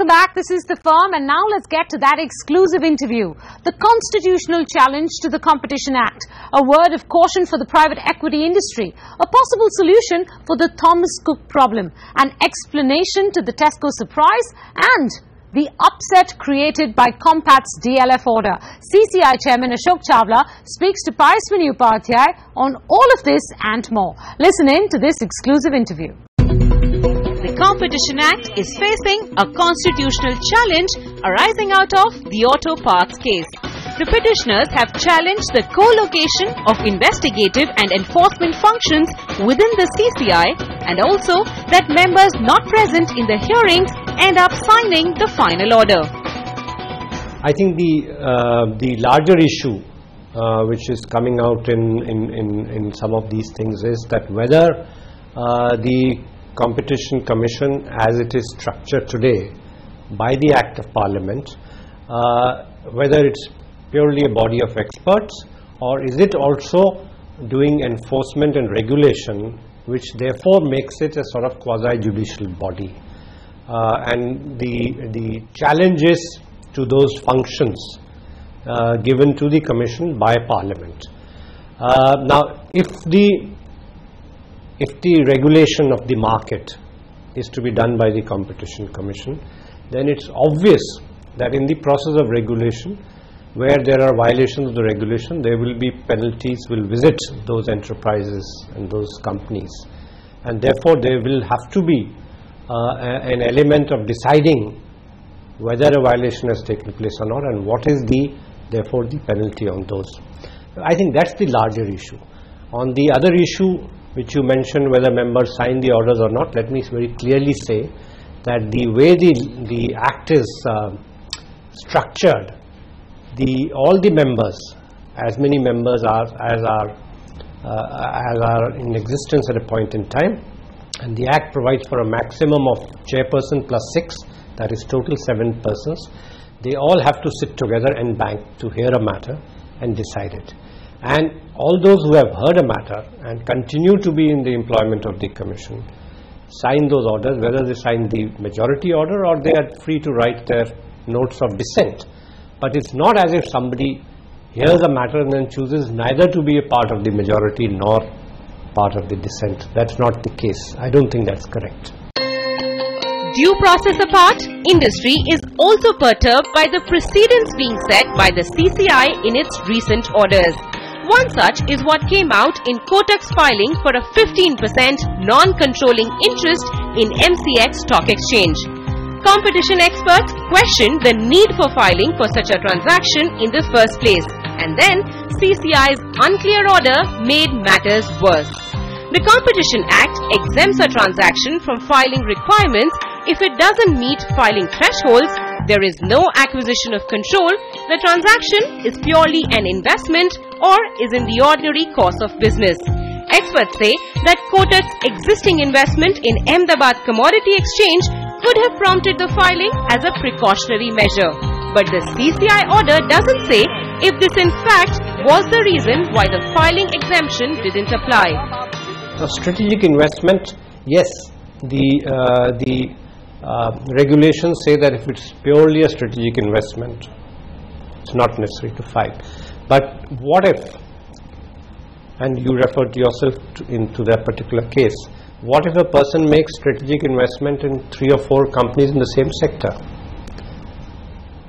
Welcome back. This is The Firm, and now let's get to that exclusive interview. The constitutional challenge to the Competition Act, a word of caution for the private equity industry, a possible solution for the Thomas Cook problem, an explanation to the Tesco surprise, and the upset created by Compat's DLF order. CCI Chairman Ashok Chawla speaks to Payaswini Upadhyay on all of this and more. Listen in to this exclusive interview. Competition Act is facing a constitutional challenge arising out of the Auto Parts case. The petitioners have challenged the co-location of investigative and enforcement functions within the CCI and also that members not present in the hearings end up signing the final order. I think the uh, the larger issue uh, which is coming out in, in, in, in, some of these things is that whether uh, the Competition Commission as it is structured today by the Act of Parliament, uh, whether it's purely a body of experts or is it also doing enforcement and regulation which therefore makes it a sort of quasi-judicial body. Uh, and the, the challenges to those functions uh, given to the Commission by Parliament. Uh, now, if the if the regulation of the market is to be done by the Competition Commission, then it's obvious that in the process of regulation, where there are violations of the regulation, there will be penalties will visit those enterprises and those companies. And therefore, there will have to be uh, an element of deciding whether a violation has taken place or not and what is the, therefore, the penalty on those. I think that's the larger issue. On the other issue, which you mentioned whether members sign the orders or not, let me very clearly say that the way the, the act is uh, structured, the, all the members, as many members are as are, uh, as are in existence at a point in time, and the act provides for a maximum of chairperson plus six, that is total seven persons. They all have to sit together and bank to hear a matter and decide it. And all those who have heard a matter and continue to be in the employment of the Commission sign those orders, whether they sign the majority order or they are free to write their notes of dissent. But it's not as if somebody hears a matter and then chooses neither to be a part of the majority nor part of the dissent. That's not the case. I don't think that's correct. Due process apart, industry is also perturbed by the precedents being set by the CCI in its recent orders. One such is what came out in Kotak's filing for a 15% non-controlling interest in MCX Stock Exchange. Competition experts questioned the need for filing for such a transaction in the first place and then CCI's unclear order made matters worse. The Competition Act exempts a transaction from filing requirements if it doesn't meet filing thresholds there is no acquisition of control, the transaction is purely an investment or is in the ordinary course of business. Experts say that Kotak's existing investment in Ahmedabad Commodity Exchange could have prompted the filing as a precautionary measure. But the CCI order doesn't say if this in fact was the reason why the filing exemption didn't apply. A strategic investment, yes, the, uh, the uh, regulations say that if it's purely a strategic investment, it's not necessary to file. But what if, and you referred yourself to, into that particular case, what if a person makes strategic investment in three or four companies in the same sector?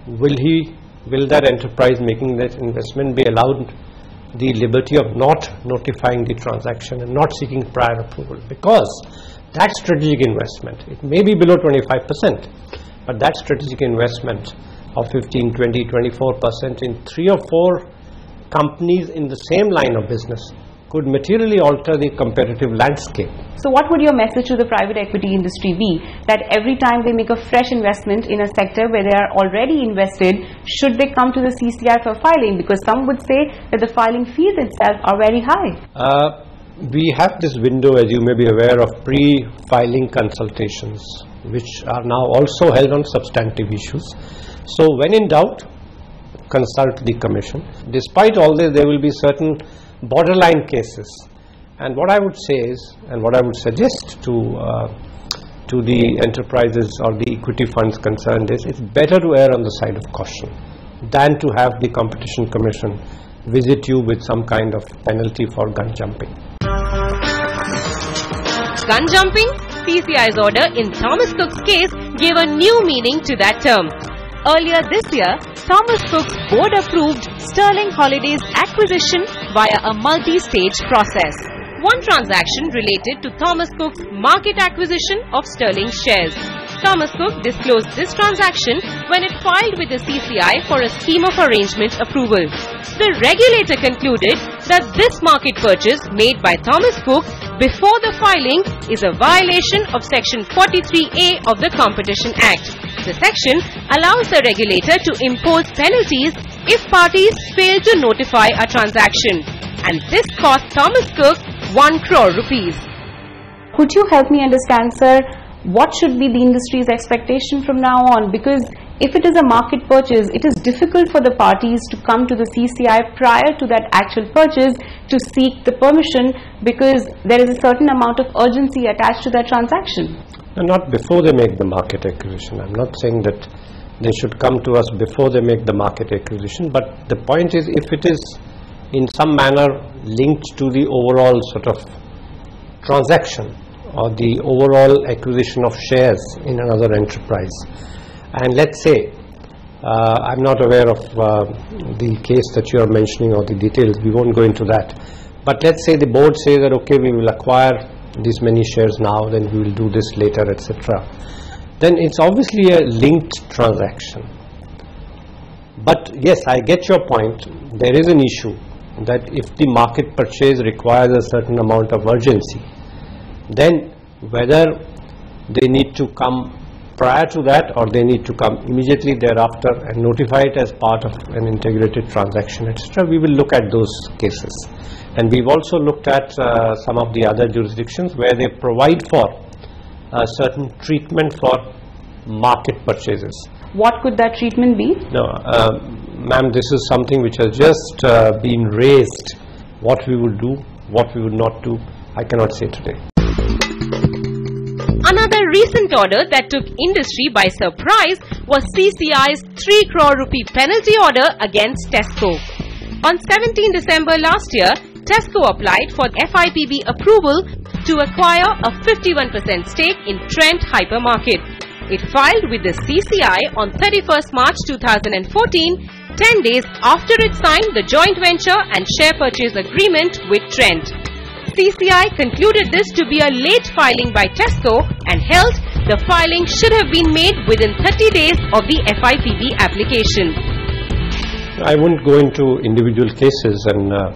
Will he, will that enterprise making that investment be allowed the liberty of not notifying the transaction and not seeking prior approval? Because that strategic investment, it may be below 25%, but that strategic investment of 15, 20, 24% in three or four companies in the same line of business could materially alter the competitive landscape. So what would your message to the private equity industry be? That every time they make a fresh investment in a sector where they are already invested, should they come to the CCI for filing? Because some would say that the filing fees itself are very high. Uh, we have this window, as you may be aware, of pre-filing consultations, which are now also held on substantive issues. So when in doubt, consult the commission. Despite all this, there will be certain borderline cases. And what I would say is, and what I would suggest to, uh, to the enterprises or the equity funds concerned is it's better to err on the side of caution than to have the competition commission visit you with some kind of penalty for gun jumping. Gun jumping? CCI's order in Thomas Cook's case gave a new meaning to that term. Earlier this year, Thomas Cook's board approved Sterling Holidays acquisition via a multi-stage process. One transaction related to Thomas Cook's market acquisition of Sterling shares. Thomas Cook disclosed this transaction when it filed with the CCI for a scheme of arrangement approval. The regulator concluded that this market purchase made by Thomas Cook before the filing is a violation of section 43A of the Competition Act. The section allows the regulator to impose penalties if parties fail to notify a transaction. And this cost Thomas Cook 1 crore rupees. Could you help me understand, sir, what should be the industry's expectation from now on? Because if it is a market purchase, it is difficult for the parties to come to the CCI prior to that actual purchase to seek the permission because there is a certain amount of urgency attached to that transaction. And not before they make the market acquisition. I'm not saying that they should come to us before they make the market acquisition, but the point is if it is in some manner linked to the overall sort of transaction or the overall acquisition of shares in another enterprise. And let's say, uh, I'm not aware of uh, the case that you are mentioning or the details, we won't go into that. But let's say the board says that okay, we will acquire these many shares now, then we will do this later, etc. Then it's obviously a linked transaction. But yes, I get your point. There is an issue that if the market purchase requires a certain amount of urgency, then whether they need to come prior to that or they need to come immediately thereafter and notify it as part of an integrated transaction etc we will look at those cases. And we've also looked at uh, some of the other jurisdictions where they provide for a certain treatment for market purchases. What could that treatment be? no uh, ma'am this is something which has just uh, been raised. What we would do what we would not do i cannot say today. Another recent order that took industry by surprise was CCI's 3 crore rupee penalty order against Tesco. On 17 December last year, Tesco applied for FIPB approval to acquire a 51% stake in Trent Hypermarket. It filed with the CCI on 31st March 2014, 10 days after it signed the joint venture and share purchase agreement with Trent. CCI concluded this to be a late filing by Tesco and held the filing should have been made within 30 days of the FIPB application. I wouldn't go into individual cases and uh,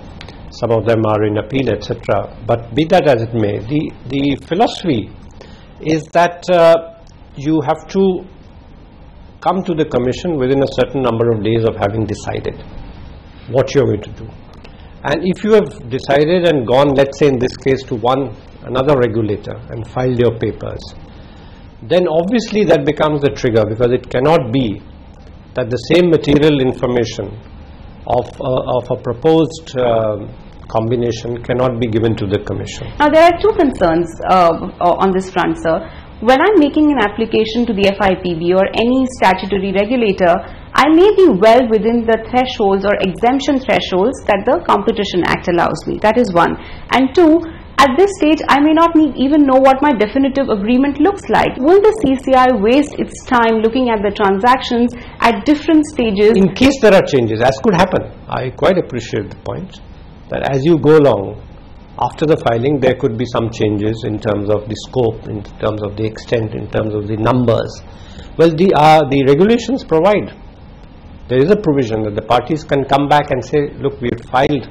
some of them are in appeal etc. But be that as it may, the, the philosophy is that uh, you have to come to the commission within a certain number of days of having decided what you're going to do. And if you have decided and gone, let's say in this case, to one another regulator and filed your papers, then obviously that becomes the trigger because it cannot be that the same material information of, of a proposed uh, combination cannot be given to the commission. Now, there are two concerns uh, on this front, sir. When I'm making an application to the FIPB or any statutory regulator, I may be well within the thresholds or exemption thresholds that the Competition Act allows me. That is one. And two, at this stage, I may not need, even know what my definitive agreement looks like. Will the CCI waste its time looking at the transactions at different stages? In case there are changes, as could happen, I quite appreciate the point that as you go along, after the filing, there could be some changes in terms of the scope, in terms of the extent, in terms of the numbers. Well, the, uh, the regulations provide there is a provision that the parties can come back and say, look, we have filed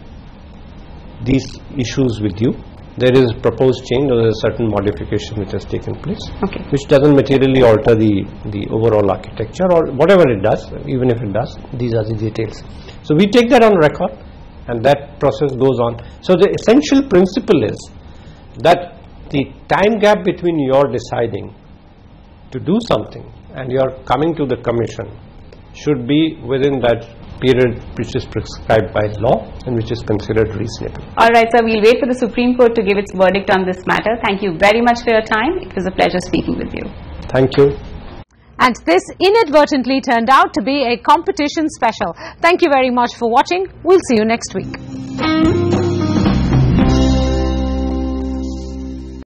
these issues with you. There is a proposed change or there is a certain modification which has taken place, Okay. which doesn't materially alter the, the overall architecture or whatever it does, even if it does, these are the details. So we take that on record and that process goes on. So the essential principle is that the time gap between your deciding to do something and your coming to the commission should be within that period which is prescribed by law and which is considered reasonable. All right, sir. We'll wait for the Supreme Court to give its verdict on this matter. Thank you very much for your time. It was a pleasure speaking with you. Thank you. And this inadvertently turned out to be a competition special. Thank you very much for watching. We'll see you next week.